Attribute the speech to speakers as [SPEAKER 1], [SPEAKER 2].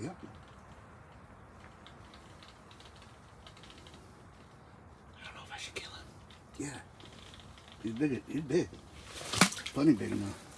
[SPEAKER 1] Yeah.
[SPEAKER 2] I don't know if I should kill him.
[SPEAKER 1] Yeah. He's big. He's big. Plenty big enough.